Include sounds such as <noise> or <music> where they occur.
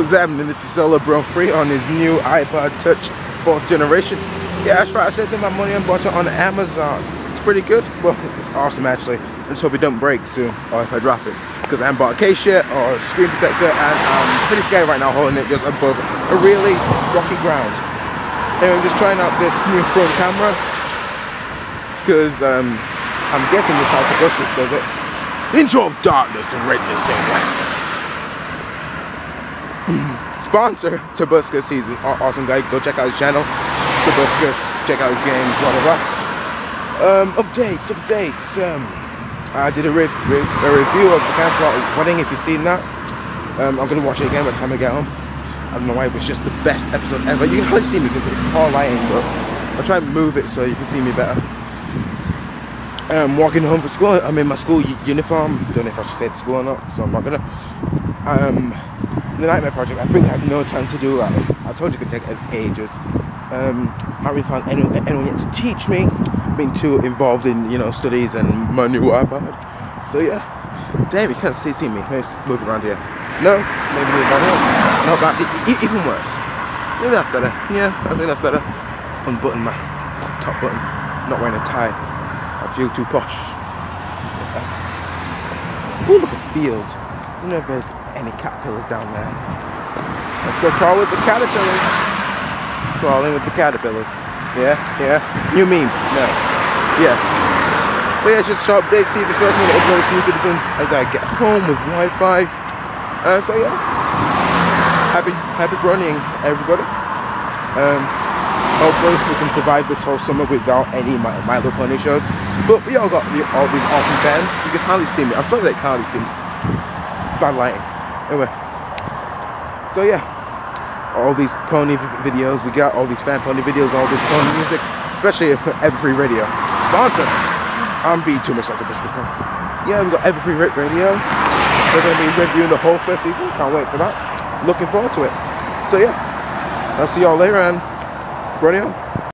What's happening? This is Solo Bro Free on his new iPod Touch 4th generation. Yeah, that's right, I saved my money and bought it on Amazon. It's pretty good. Well, <laughs> it's awesome actually. I just hope it don't break soon, or if I drop it. Because I haven't bought a case yet, or a screen protector, and I'm pretty scared right now holding it just above a really rocky ground. Anyway, I'm just trying out this new <laughs> front camera. Because um, I'm guessing this how Tobuscus does it. Intro of darkness and redness and wetness <laughs> sponsor Tobuscus. He's an awesome guy. Go check out his channel. Tobuscus. Check out his games. Whatever. Um, updates. Updates. Um, I did a, re re a review of the Canterlot Wedding. If you've seen that, um, I'm gonna watch it again by the time I get home. I don't know why it was just the best episode ever. You can hardly see me because it's all lighting, but I'll try and move it so you can see me better. I'm um, walking home from school. I'm in my school uniform. Don't know if I should say school or not, so I'm not gonna. Um, the Nightmare Project, I think I had no time to do that. I told you it could take ages. Um, I haven't found anyone, anyone yet to teach me. Been too involved in, you know, studies and new iPad. So yeah, damn, you can't see, see me. Let's move around here. No, maybe not. No, that's e- even worse. Maybe that's better. Yeah, I think that's better. Unbutton my top button. Not wearing a tie. I feel too posh. Ooh, look at field. I don't know if there's any caterpillars down there. Let's go crawl with the caterpillars. Crawling with the caterpillars. Yeah, yeah. You mean? No. Yeah. So yeah, it's just short update. See this person will upload to YouTube as soon as I get home with Wi-Fi. Uh, so yeah. Happy happy running everybody. Um, hopefully we can survive this whole summer without any Little Pony shows. But we all got the, all these awesome fans. You can hardly see me. I'm sorry they can't hardly see me bad lighting. Anyway, so yeah, all these pony videos we got, all these fan pony videos, all this pony music, especially Everfree Radio. Sponsor. I'm being too much like a biscuit. son. Yeah, we got Everfree Radio. We're gonna be reviewing the whole first season. Can't wait for that. Looking forward to it. So yeah, I'll see y'all later and run on.